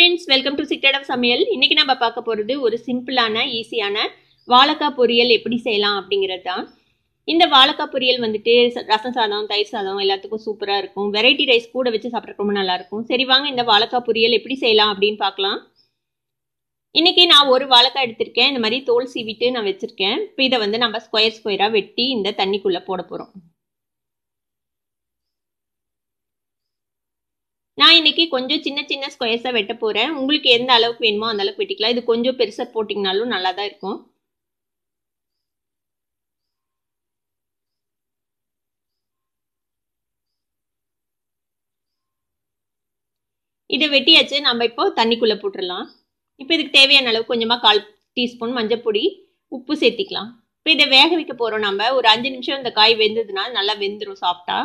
Friends welcome to சிக்டட் of சமையல் இன்னைக்கு நம்ம பார்க்க போகிறது ஒரு சிம்பிளான ஈஸியான வாழைக்காய் பொரியல் எப்படி செய்யலாம் அப்படிங்கிறது தான். இந்த வாழைக்காய் பொரியல் வந்துட்டு ரசம் சாதம் தயிர் சாதம் எல்லாத்துக்கும் சூப்பராக இருக்கும். வெரைட்டி ரைஸ் கூட வச்சு சாப்பிட்றதுக்கு ரொம்ப நல்லா இருக்கும். சரி வாங்க இந்த வாழைக்காய் பொரியல் எப்படி செய்யலாம் அப்படின்னு பார்க்கலாம். இன்றைக்கி நான் ஒரு வாழைக்காய் எடுத்திருக்கேன். இந்த மாதிரி தோல் சீவிட்டு நான் வச்சுருக்கேன். இப்போ இதை வந்து நம்ம ஸ்கொயர் ஸ்கொயராக வெட்டி இந்த தண்ணிக்குள்ளே போட போகிறோம் நான் இன்னைக்கு கொஞ்சம் சின்ன சின்ன ஸ்கொயர்ஸாக வெட்ட போகிறேன் உங்களுக்கு எந்த அளவுக்கு வேணுமோ அந்த அளவுக்கு வெட்டிக்கலாம். இது கொஞ்சம் பெருசாக போட்டிங்கனாலும் நல்லா தான் இருக்கும். இதை வெட்டியாச்சு நம்ம இப்போ தண்ணிக்குள்ளே போட்டுடலாம் இப்போ இதுக்கு தேவையான அளவு கொஞ்சமாக கால் டீஸ்பூன் மஞ்சப்பொடி உப்பு சேர்த்திக்கலாம். இப்போ இதை வேக வைக்க போகிறோம் நம்ம. ஒரு அஞ்சு நிமிஷம் இந்த காய் வெந்ததுன்னா நல்லா வெந்துடும் சாஃப்டாக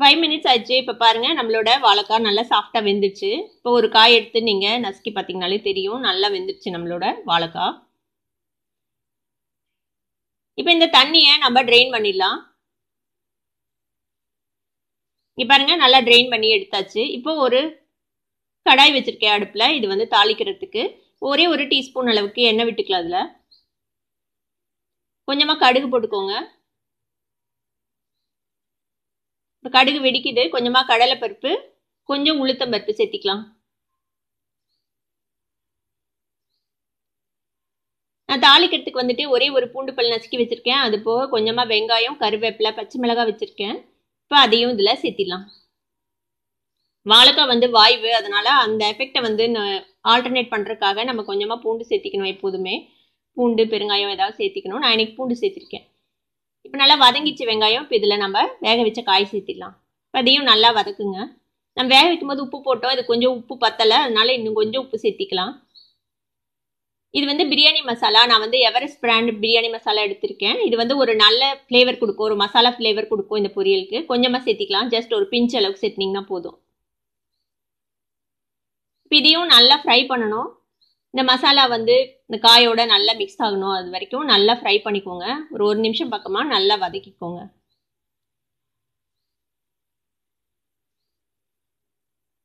ஃபைவ் மினிட்ஸ் ஆச்சு இப்போ பாருங்கள் நம்மளோட வாழைக்காய் நல்லா சாஃப்டாக வெந்துச்சு இப்போ ஒரு காய் எடுத்து நீங்கள் நசுக்கி பார்த்தீங்கனாலே தெரியும். நல்லா வெந்துருச்சு நம்மளோட வாழைக்காய் இப்போ இந்த தண்ணியை நம்ம ட்ரெயின் பண்ணிடலாம். இங்கே பாருங்கள் நல்லா ட்ரெயின் பண்ணி எடுத்தாச்சு. இப்போ ஒரு கடாய் வச்சுருக்கேன் அடுப்பில். இது வந்து தாளிக்கிறதுக்கு. ஒரே ஒரு டீஸ்பூன் அளவுக்கு எண்ணெய் விட்டுக்கலாம் அதில். கொஞ்சமாக கடுகு போட்டுக்கோங்க. இப்போ கடுகு வெடிக்குது. கொஞ்சமாக கடலைப்பருப்பு கொஞ்சம் உளுத்தம் பருப்பு சேர்த்திக்கலாம். நான் தாளிக்கிறதுக்கு வந்துட்டு ஒரே ஒரு பூண்டு பல் நசுக்கி வச்சுருக்கேன். அது போக கொஞ்சமாக வெங்காயம் கருவேப்பிலை பச்சை மிளகாய் வச்சுருக்கேன். இப்போ அதையும் இதில் சேர்த்திடலாம். வாழைக்காய் வந்து வாய்வு. அதனால் அந்த எஃபெக்டை வந்து ஆல்டர்னேட் பண்ணுறதுக்காக நம்ம கொஞ்சமாக பூண்டு சேர்த்திக்கணும் எப்போதுமே. பூண்டு பெருங்காயம் ஏதாவது சேர்த்திக்கணும். நான் இன்னைக்கு பூண்டு சேர்த்திருக்கேன். இப்போ நல்லா வதங்கிச்சு வெங்காயம். இப்போ இதில் நம்ம வேக வச்ச காய் சேர்த்திடலாம். இப்போ அதையும் நல்லா வதக்குங்க. நம்ம வேக வைக்கும்போது உப்பு போட்டோம். இது கொஞ்சம் உப்பு பத்தலை. அதனால இன்னும் கொஞ்சம் உப்பு சேர்த்திக்கலாம். இது வந்து பிரியாணி மசாலா. நான் வந்து எவரெஸ்ட் பிராண்ட் பிரியாணி மசாலா எடுத்திருக்கேன். இது வந்து ஒரு நல்ல ஃப்ளேவர் கொடுக்கும். ஒரு மசாலா ஃப்ளேவர் கொடுக்கும் இந்த பொரியலுக்கு. கொஞ்சமாக சேர்த்திக்கலாம். ஜஸ்ட் ஒரு பிஞ்ச் அளவுக்கு சேர்த்திங்கன்னா போதும். இப்போ இதையும் நல்லா ஃப்ரை பண்ணணும். இந்த மசாலா வந்து இந்த காயோட நல்லா மிக்ஸ் ஆகணும். அது வரைக்கும் நல்லா ஃப்ரை பண்ணிக்கோங்க. ஒரு ஒரு நிமிஷம் பக்கமாக நல்லா வதக்கிக்கோங்க.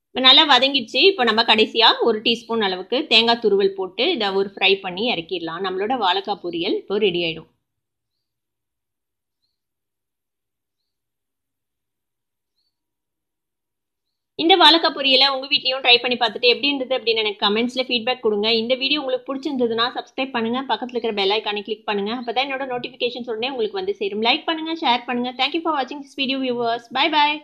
இப்போ நல்லா வதங்கிடுச்சு. இப்போ நம்ம கடைசியாக ஒரு டீஸ்பூன் அளவுக்கு தேங்காய் துருவல் போட்டு இதை ஒரு ஃப்ரை பண்ணி இறக்கிடலாம். நம்மளோட வாழைக்காய் பொரியல் இப்போ ரெடி ஆகிடும் இந்த வாழைக்காய் பொரியலை உங்கள் வீட்லேயும் ட்ரை பண்ணி பார்த்துட்டு எப்படி இருந்தது அப்படின்னு எனக்கு கமெண்ட்ஸில் ஃபீட்பேக் கொடுங்க. இந்த வீடியோ உங்களுக்கு பிடிச்சிருந்ததுன்னா சப்ஸ்கிரைப் பண்ணுங்கள் பக்கத்தில் இருக்கிற பெல் ஐக்கானை கிளிக் பண்ணுங்கள் அப்போ தான் என்னோட நோட்டிஃபிகேஷன்ஸ் உடனே உங்களுக்கு வந்து சேரும். லைக் பண்ணுங்கள் ஷேர் பண்ணுங்கள் தேங்க்யூ ஃபார் வாட்சிங் this video viewers bye bye